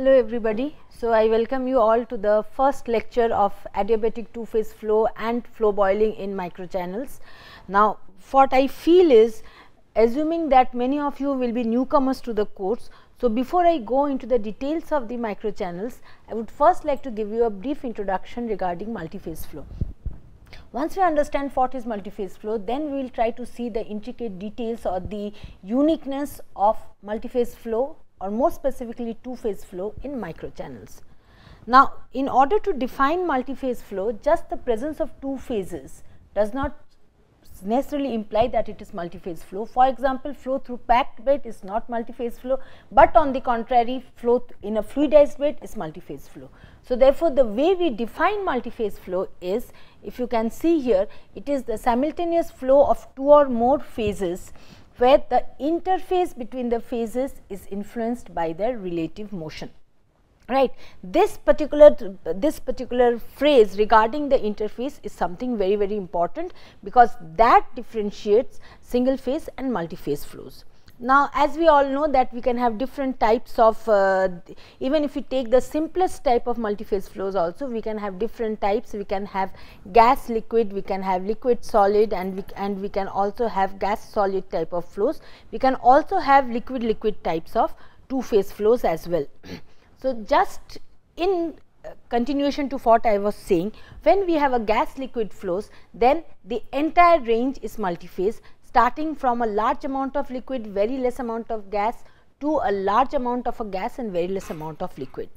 Hello everybody. So, I welcome you all to the first lecture of adiabatic two phase flow and flow boiling in microchannels. Now, what I feel is assuming that many of you will be newcomers to the course. So, before I go into the details of the microchannels, I would first like to give you a brief introduction regarding multiphase flow. Once we understand what is multiphase flow, then we will try to see the intricate details or the uniqueness of multiphase flow or more specifically two phase flow in microchannels. Now, in order to define multiphase flow, just the presence of two phases does not necessarily imply that it is multiphase flow. For example, flow through packed bed is not multiphase flow, but on the contrary flow in a fluidized bed is multiphase flow. So, therefore, the way we define multiphase flow is if you can see here it is the simultaneous flow of two or more phases where the interface between the phases is influenced by their relative motion. Right? This particular this particular phrase regarding the interface is something very very important because that differentiates single phase and multi phase flows now, as we all know that we can have different types of uh, even if we take the simplest type of multiphase flows also we can have different types. We can have gas liquid we can have liquid solid and we and we can also have gas solid type of flows. We can also have liquid liquid types of two phase flows as well. so, just in uh, continuation to what I was saying when we have a gas liquid flows then the entire range is multiphase starting from a large amount of liquid, very less amount of gas to a large amount of a gas and very less amount of liquid.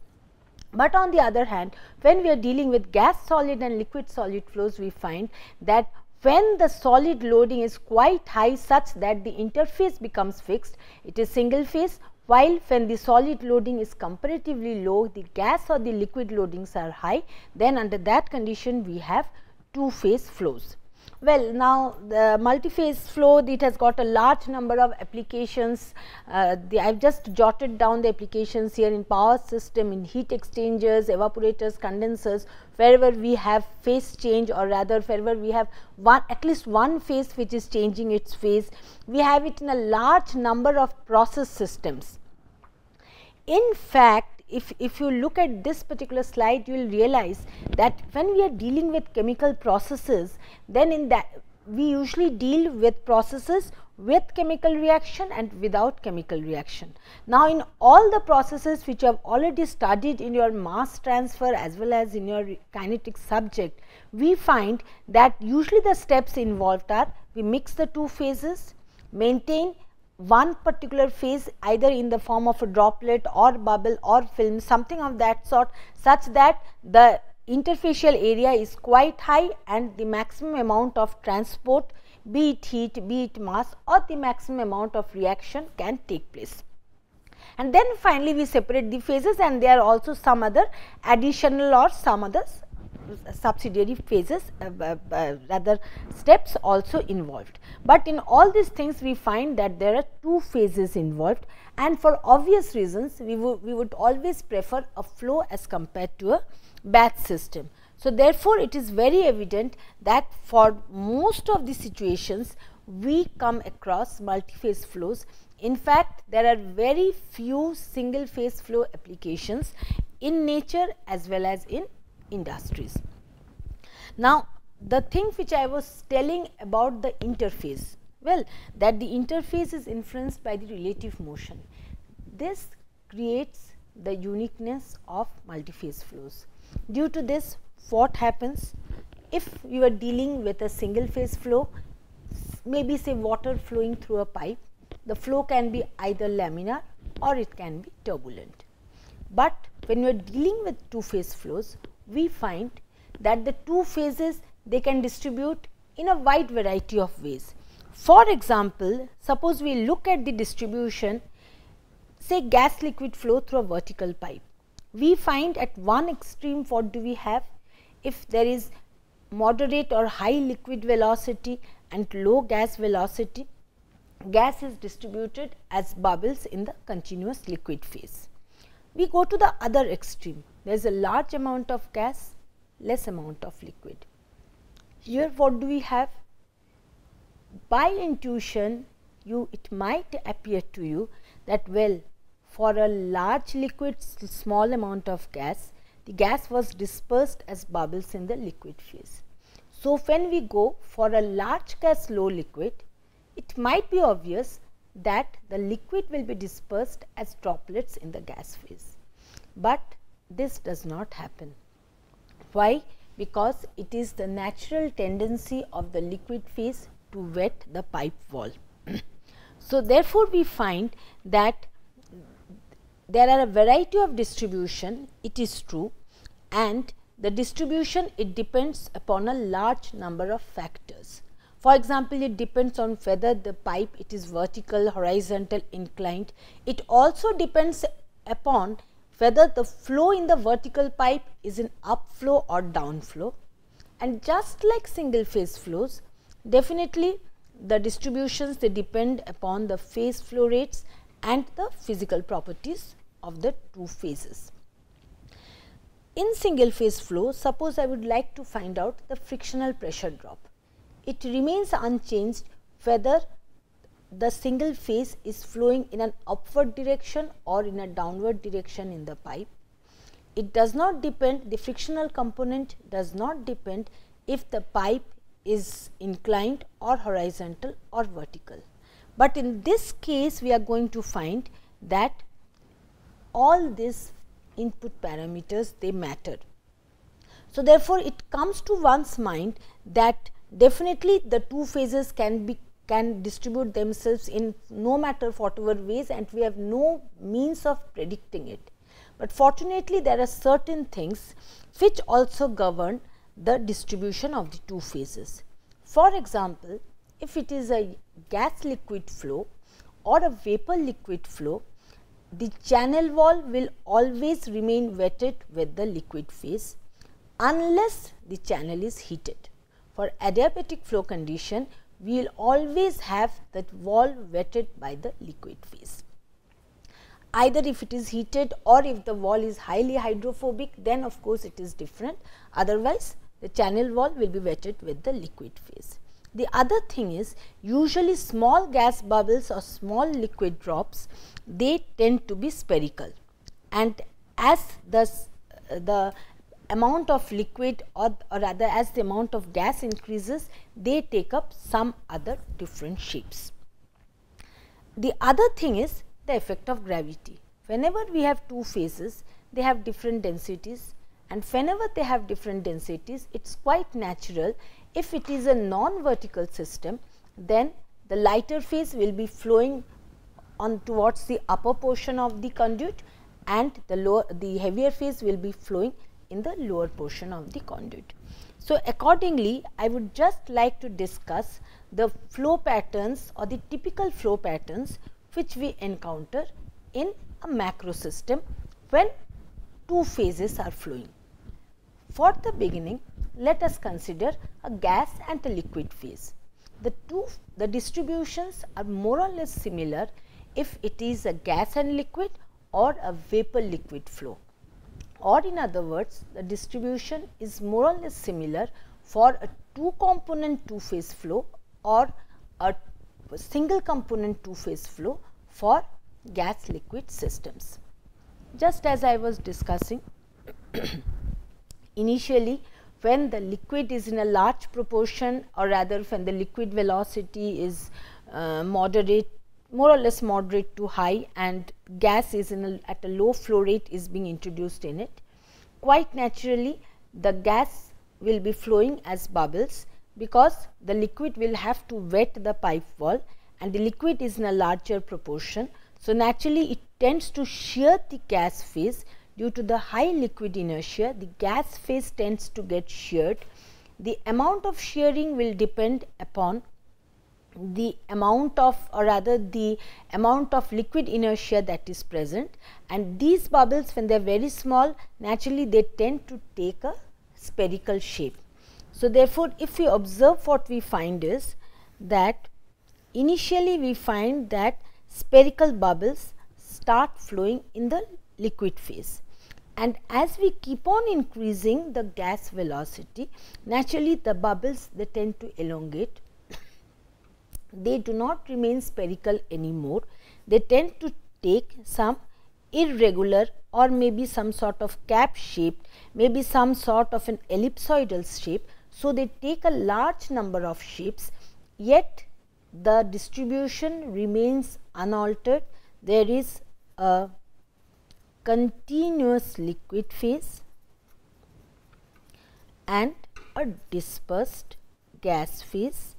But on the other hand, when we are dealing with gas solid and liquid solid flows, we find that when the solid loading is quite high such that the interface becomes fixed, it is single phase while when the solid loading is comparatively low, the gas or the liquid loadings are high, then under that condition we have two phase flows. Well, now the multi-phase flow it has got a large number of applications. Uh, I have just jotted down the applications here in power system, in heat exchangers, evaporators, condensers, wherever we have phase change or rather wherever we have one at least one phase which is changing its phase. We have it in a large number of process systems. In fact, if, if you look at this particular slide, you will realize that when we are dealing with chemical processes, then in that we usually deal with processes with chemical reaction and without chemical reaction. Now, in all the processes which you have already studied in your mass transfer as well as in your kinetic subject, we find that usually the steps involved are we mix the two phases, maintain one particular phase either in the form of a droplet or bubble or film something of that sort such that the interfacial area is quite high and the maximum amount of transport be it heat, be it mass or the maximum amount of reaction can take place. And then finally, we separate the phases and there are also some other additional or some others subsidiary phases uh, uh, rather steps also involved. But in all these things we find that there are two phases involved and for obvious reasons we would we would always prefer a flow as compared to a batch system. So, therefore, it is very evident that for most of the situations we come across multi-phase flows. In fact, there are very few single phase flow applications in nature as well as in industries. Now, the thing which I was telling about the interface, well that the interface is influenced by the relative motion. This creates the uniqueness of multiphase flows. Due to this what happens if you are dealing with a single phase flow maybe say water flowing through a pipe the flow can be either laminar or it can be turbulent. But when you are dealing with two phase flows we find that the two phases they can distribute in a wide variety of ways. For example, suppose we look at the distribution say gas liquid flow through a vertical pipe. We find at one extreme what do we have? If there is moderate or high liquid velocity and low gas velocity, gas is distributed as bubbles in the continuous liquid phase. We go to the other extreme, there is a large amount of gas, less amount of liquid. Here what do we have? By intuition, you it might appear to you that well for a large liquid small amount of gas, the gas was dispersed as bubbles in the liquid phase. So, when we go for a large gas low liquid, it might be obvious that the liquid will be dispersed as droplets in the gas phase, but this does not happen. Why? Because it is the natural tendency of the liquid phase to wet the pipe wall. so, therefore, we find that there are a variety of distribution it is true and the distribution it depends upon a large number of factors. For example, it depends on whether the pipe it is vertical, horizontal, inclined. It also depends upon whether the flow in the vertical pipe is in upflow or downflow. And just like single phase flows, definitely the distributions they depend upon the phase flow rates and the physical properties of the two phases. In single phase flow, suppose I would like to find out the frictional pressure drop. It remains unchanged whether the single phase is flowing in an upward direction or in a downward direction in the pipe. It does not depend, the frictional component does not depend if the pipe is inclined or horizontal or vertical. But in this case, we are going to find that all these input parameters they matter. So, therefore, it comes to one's mind that definitely the two phases can be can distribute themselves in no matter whatever ways and we have no means of predicting it. But fortunately, there are certain things which also govern the distribution of the two phases. For example, if it is a gas liquid flow or a vapor liquid flow, the channel wall will always remain wetted with the liquid phase unless the channel is heated. For adiabatic flow condition, we will always have that wall wetted by the liquid phase. Either if it is heated or if the wall is highly hydrophobic, then of course, it is different. Otherwise, the channel wall will be wetted with the liquid phase. The other thing is usually small gas bubbles or small liquid drops they tend to be spherical and as the, uh, the amount of liquid or, or rather as the amount of gas increases they take up some other different shapes. The other thing is the effect of gravity. Whenever we have two phases they have different densities and whenever they have different densities it is quite natural if it is a non-vertical system, then the lighter phase will be flowing on towards the upper portion of the conduit and the lower the heavier phase will be flowing in the lower portion of the conduit. So, accordingly I would just like to discuss the flow patterns or the typical flow patterns which we encounter in a macro system when two phases are flowing. For the beginning let us consider a gas and a liquid phase. The two the distributions are more or less similar if it is a gas and liquid or a vapor liquid flow or in other words the distribution is more or less similar for a two component two phase flow or a single component two phase flow for gas liquid systems. Just as I was discussing initially when the liquid is in a large proportion or rather when the liquid velocity is uh, moderate more or less moderate to high and gas is in a, at a low flow rate is being introduced in it. Quite naturally the gas will be flowing as bubbles because the liquid will have to wet the pipe wall and the liquid is in a larger proportion. So, naturally it tends to shear the gas phase due to the high liquid inertia, the gas phase tends to get sheared. The amount of shearing will depend upon the amount of or rather the amount of liquid inertia that is present and these bubbles when they are very small naturally they tend to take a spherical shape. So, therefore, if we observe what we find is that initially we find that spherical bubbles start flowing in the liquid phase and as we keep on increasing the gas velocity naturally the bubbles they tend to elongate they do not remain spherical anymore they tend to take some irregular or maybe some sort of cap shaped, maybe some sort of an ellipsoidal shape. So, they take a large number of shapes yet the distribution remains unaltered. There is a continuous liquid phase and a dispersed gas phase.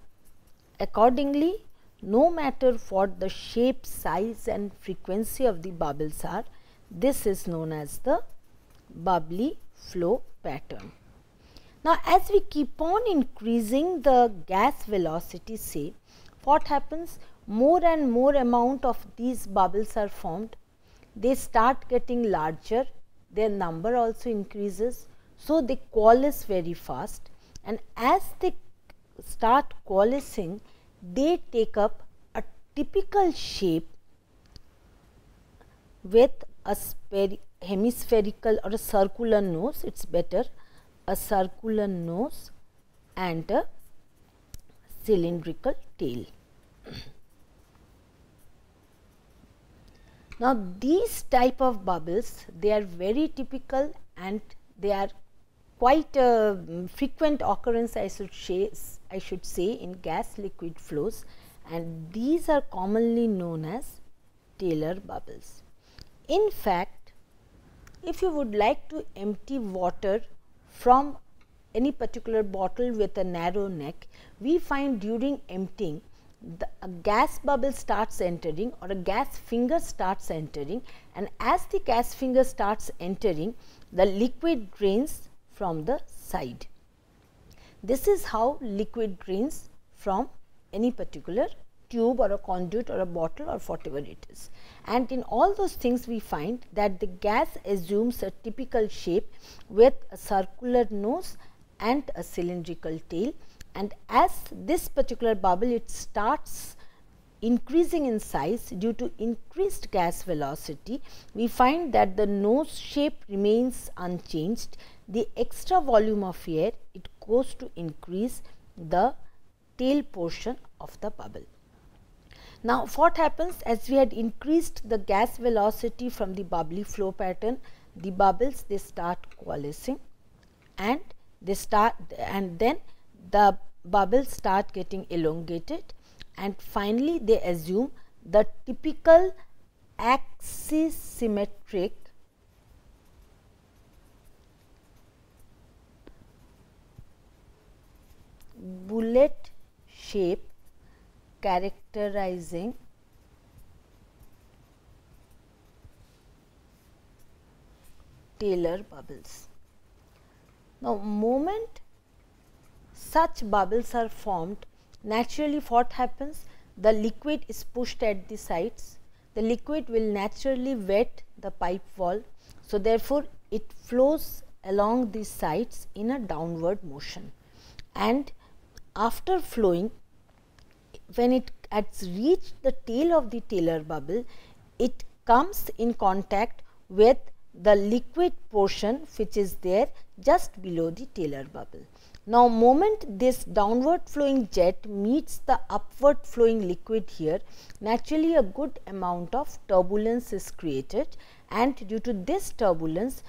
Accordingly, no matter what the shape, size and frequency of the bubbles are, this is known as the bubbly flow pattern. Now, as we keep on increasing the gas velocity say, what happens? More and more amount of these bubbles are formed, they start getting larger, their number also increases. So, they coalesce very fast and as they start coalescing, they take up a typical shape with a hemispherical or a circular nose, it is better a circular nose and a cylindrical tail. Now, these type of bubbles they are very typical and they are quite a frequent occurrence I should say I should say in gas liquid flows and these are commonly known as Taylor bubbles. In fact, if you would like to empty water from any particular bottle with a narrow neck, we find during emptying the a gas bubble starts entering or a gas finger starts entering and as the gas finger starts entering the liquid drains from the side. This is how liquid drains from any particular tube or a conduit or a bottle or whatever it is. And in all those things we find that the gas assumes a typical shape with a circular nose and a cylindrical tail and as this particular bubble it starts increasing in size due to increased gas velocity, we find that the nose shape remains unchanged. The extra volume of air it goes to increase the tail portion of the bubble. Now, what happens as we had increased the gas velocity from the bubbly flow pattern, the bubbles they start coalescing and they start and then the bubbles start getting elongated and finally, they assume the typical axis bullet shape characterizing Taylor bubbles. Now, moment such bubbles are formed, naturally what happens? The liquid is pushed at the sides, the liquid will naturally wet the pipe wall. So, therefore, it flows along the sides in a downward motion and after flowing when it has reached the tail of the Taylor bubble, it comes in contact with the liquid portion which is there just below the Taylor bubble. Now, moment this downward flowing jet meets the upward flowing liquid here, naturally a good amount of turbulence is created and due to this turbulence,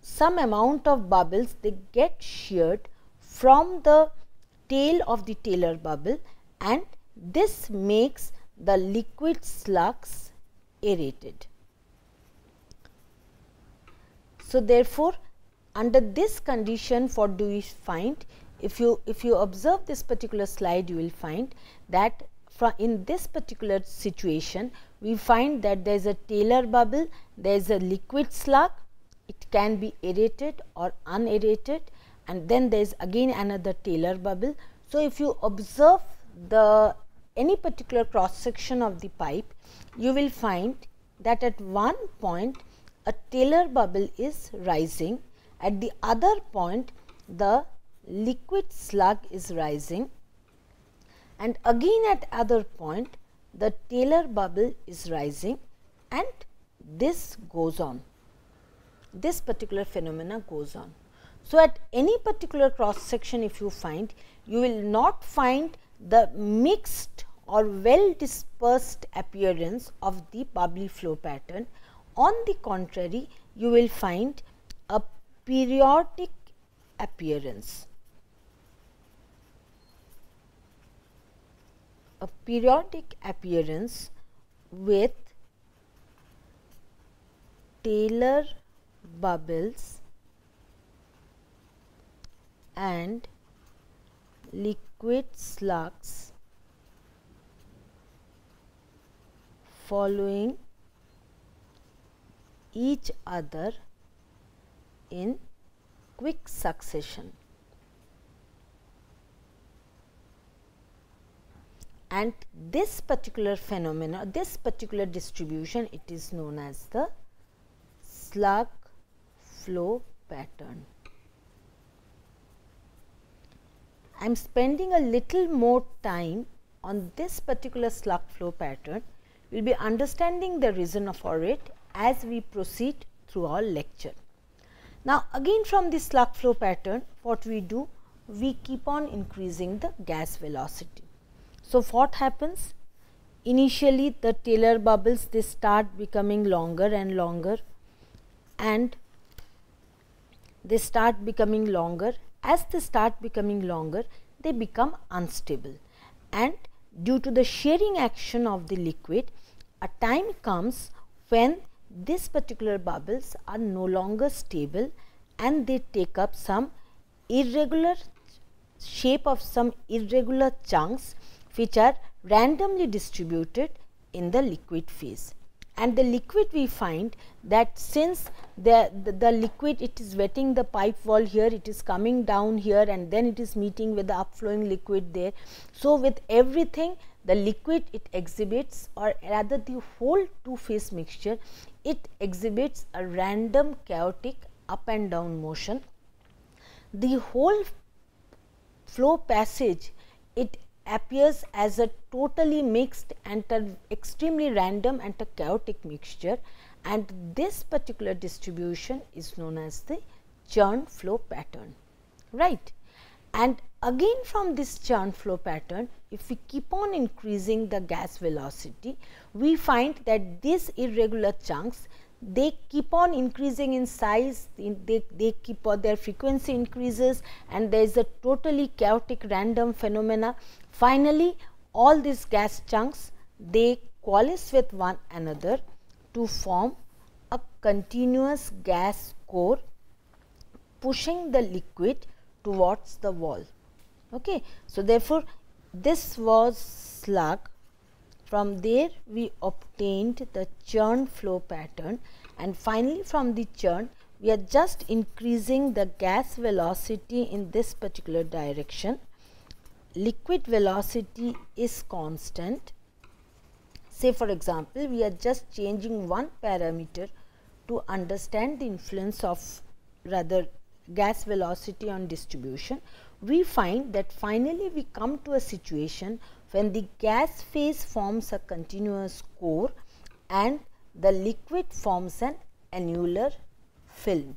some amount of bubbles they get sheared from the tail of the Taylor bubble and this makes the liquid slugs aerated. So, therefore, under this condition what do we find? if you if you observe this particular slide you will find that from in this particular situation we find that there is a Taylor bubble, there is a liquid slug, it can be aerated or unaerated and then there is again another Taylor bubble. So, if you observe the any particular cross section of the pipe, you will find that at one point a Taylor bubble is rising, at the other point the liquid slug is rising and again at other point the Taylor bubble is rising and this goes on. This particular phenomena goes on. So, at any particular cross section if you find, you will not find the mixed or well dispersed appearance of the bubbly flow pattern. On the contrary, you will find a periodic appearance. A periodic appearance with Taylor bubbles and liquid slugs following each other in quick succession. And this particular phenomena, this particular distribution, it is known as the slug flow pattern. I am spending a little more time on this particular slug flow pattern. We will be understanding the reason for it as we proceed through our lecture. Now, again from this slug flow pattern, what we do? We keep on increasing the gas velocity. So, what happens? Initially, the Taylor bubbles they start becoming longer and longer and they start becoming longer as they start becoming longer, they become unstable. And due to the shearing action of the liquid, a time comes when these particular bubbles are no longer stable and they take up some irregular shape of some irregular chunks which are randomly distributed in the liquid phase and the liquid we find that since the, the, the, liquid it is wetting the pipe wall here it is coming down here and then it is meeting with the upflowing liquid there. So, with everything the liquid it exhibits or rather the whole two phase mixture it exhibits a random chaotic up and down motion. The whole flow passage it appears as a totally mixed and an extremely random and a chaotic mixture and this particular distribution is known as the churn flow pattern. Right? And again from this churn flow pattern if we keep on increasing the gas velocity we find that these irregular chunks they keep on increasing in size, they, they keep on their frequency increases and there is a totally chaotic random phenomena. Finally, all these gas chunks they coalesce with one another to form a continuous gas core pushing the liquid towards the wall. Okay. So, therefore, this was slug from there we obtained the churn flow pattern and finally from the churn we are just increasing the gas velocity in this particular direction. Liquid velocity is constant. Say for example, we are just changing one parameter to understand the influence of rather gas velocity on distribution. We find that finally we come to a situation when the gas phase forms a continuous core and the liquid forms an annular film.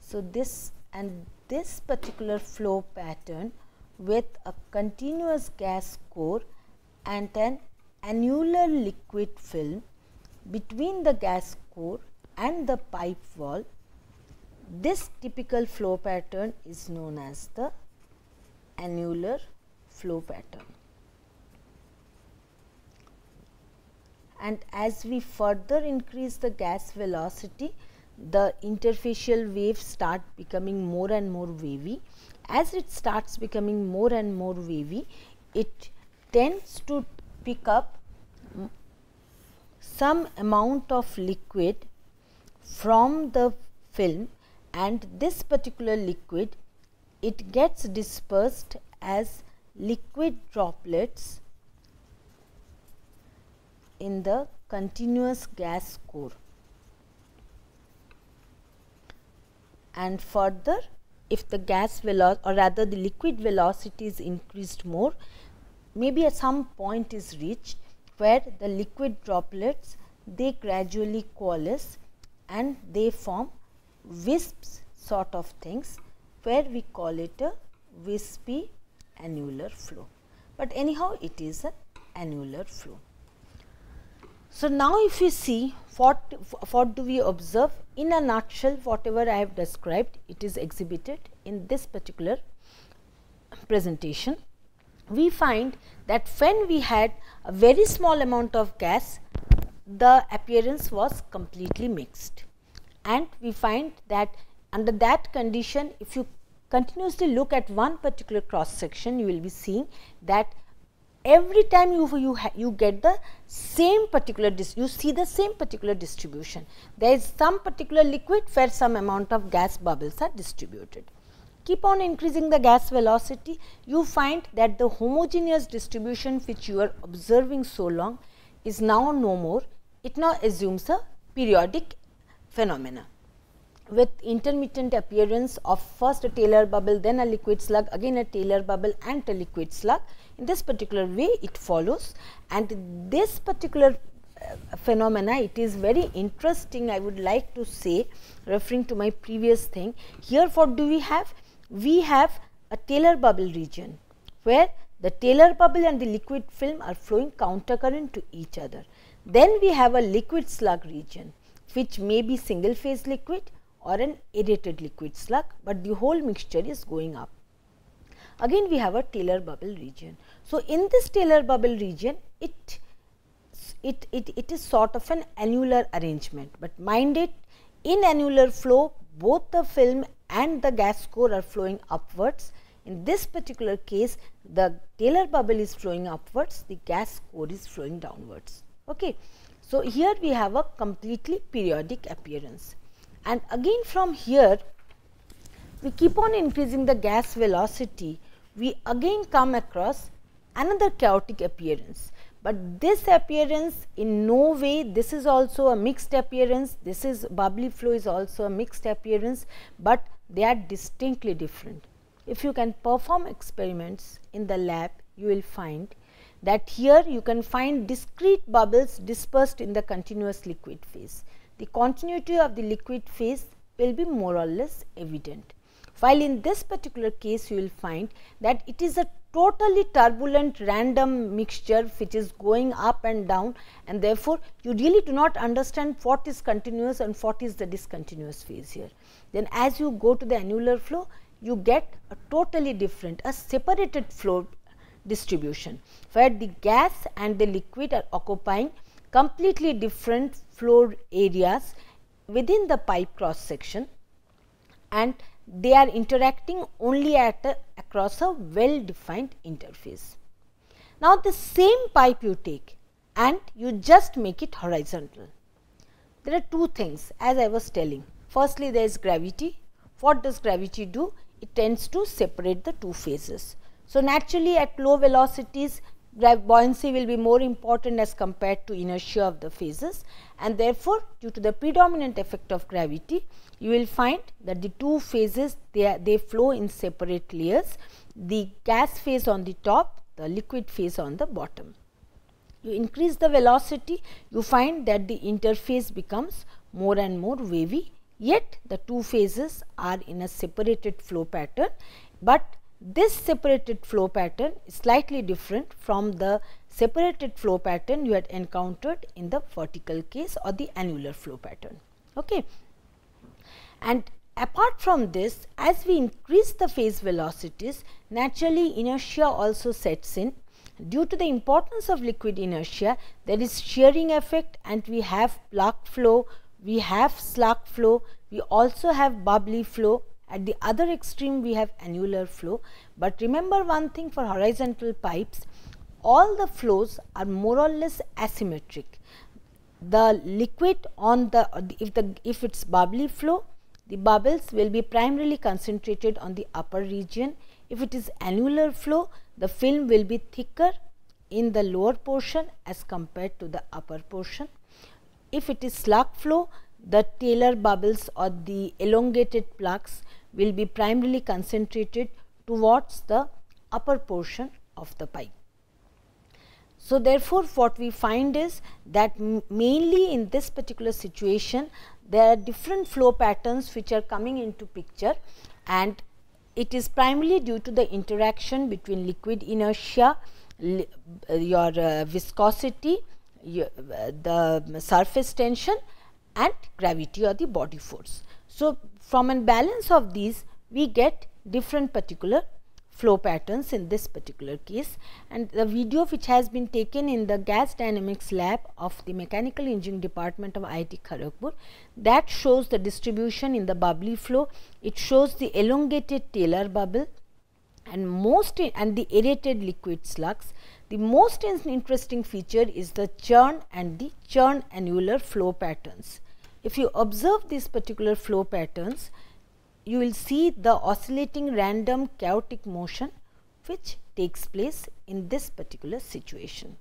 So, this and this particular flow pattern with a continuous gas core and an annular liquid film between the gas core and the pipe wall, this typical flow pattern is known as the annular flow pattern. And as we further increase the gas velocity, the interfacial waves start becoming more and more wavy. As it starts becoming more and more wavy, it tends to pick up some amount of liquid from the film and this particular liquid it gets dispersed as liquid droplets in the continuous gas core. And further if the gas velocity or rather the liquid velocity is increased more, maybe at some point is reached where the liquid droplets they gradually coalesce and they form wisps sort of things where we call it a wispy annular flow, but anyhow it is an annular flow. So, now if you see what, what do we observe? In a nutshell, whatever I have described, it is exhibited in this particular presentation. We find that when we had a very small amount of gas, the appearance was completely mixed. And we find that under that condition, if you continuously look at one particular cross section, you will be seeing that every time you you you get the same particular you see the same particular distribution. There is some particular liquid where some amount of gas bubbles are distributed. Keep on increasing the gas velocity you find that the homogeneous distribution which you are observing so long is now no more. It now assumes a periodic phenomena with intermittent appearance of first a Taylor bubble, then a liquid slug, again a Taylor bubble and a liquid slug. In this particular way it follows and this particular uh, phenomena it is very interesting I would like to say referring to my previous thing. Here what do we have? We have a Taylor bubble region where the Taylor bubble and the liquid film are flowing countercurrent to each other. Then we have a liquid slug region which may be single phase liquid or an aerated liquid slug, but the whole mixture is going up. Again we have a Taylor bubble region. So, in this Taylor bubble region it, it, it, it is sort of an annular arrangement, but mind it in annular flow both the film and the gas core are flowing upwards. In this particular case the Taylor bubble is flowing upwards, the gas core is flowing downwards. Okay. So, here we have a completely periodic appearance and again from here we keep on increasing the gas velocity. We again come across another chaotic appearance. But this appearance in no way this is also a mixed appearance. This is bubbly flow is also a mixed appearance but they are distinctly different. If you can perform experiments in the lab you will find that here you can find discrete bubbles dispersed in the continuous liquid phase the continuity of the liquid phase will be more or less evident. While in this particular case you will find that it is a totally turbulent random mixture which is going up and down and therefore, you really do not understand what is continuous and what is the discontinuous phase here. Then as you go to the annular flow, you get a totally different, a separated flow distribution, where the gas and the liquid are occupying completely different flow areas within the pipe cross section and they are interacting only at a, across a well defined interface. Now, the same pipe you take and you just make it horizontal. There are two things as I was telling. Firstly, there is gravity. What does gravity do? It tends to separate the two phases. So, naturally at low velocities buoyancy will be more important as compared to inertia of the phases. And therefore, due to the predominant effect of gravity, you will find that the two phases they, are, they flow in separate layers, the gas phase on the top, the liquid phase on the bottom. You increase the velocity, you find that the interface becomes more and more wavy, yet the two phases are in a separated flow pattern, but this separated flow pattern is slightly different from the separated flow pattern you had encountered in the vertical case or the annular flow pattern. Okay. And apart from this, as we increase the phase velocities, naturally inertia also sets in. Due to the importance of liquid inertia, there is shearing effect and we have plug flow, we have slug flow, we also have bubbly flow at the other extreme we have annular flow, but remember one thing for horizontal pipes, all the flows are more or less asymmetric. The liquid on the if the if it's bubbly flow, the bubbles will be primarily concentrated on the upper region. If it is annular flow, the film will be thicker in the lower portion as compared to the upper portion. If it is slug flow, the Taylor bubbles or the elongated plugs will be primarily concentrated towards the upper portion of the pipe. So, therefore, what we find is that mainly in this particular situation there are different flow patterns which are coming into picture and it is primarily due to the interaction between liquid inertia, your uh, viscosity, the surface tension and gravity or the body force. So, from a balance of these we get different particular flow patterns in this particular case. And the video which has been taken in the gas dynamics lab of the mechanical engineering department of IIT Kharagpur that shows the distribution in the bubbly flow. It shows the elongated Taylor bubble and most and the aerated liquid slugs the most interesting feature is the churn and the churn annular flow patterns if you observe these particular flow patterns you will see the oscillating random chaotic motion which takes place in this particular situation.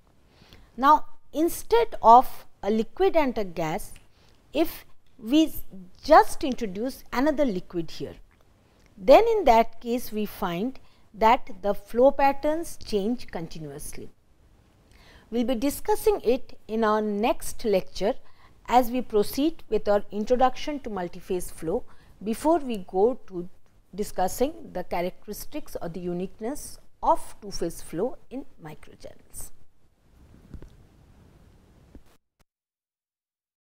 Now, instead of a liquid and a gas, if we just introduce another liquid here, then in that case we find that the flow patterns change continuously. We will be discussing it in our next lecture as we proceed with our introduction to multiphase flow before we go to discussing the characteristics or the uniqueness of two phase flow in microchannels.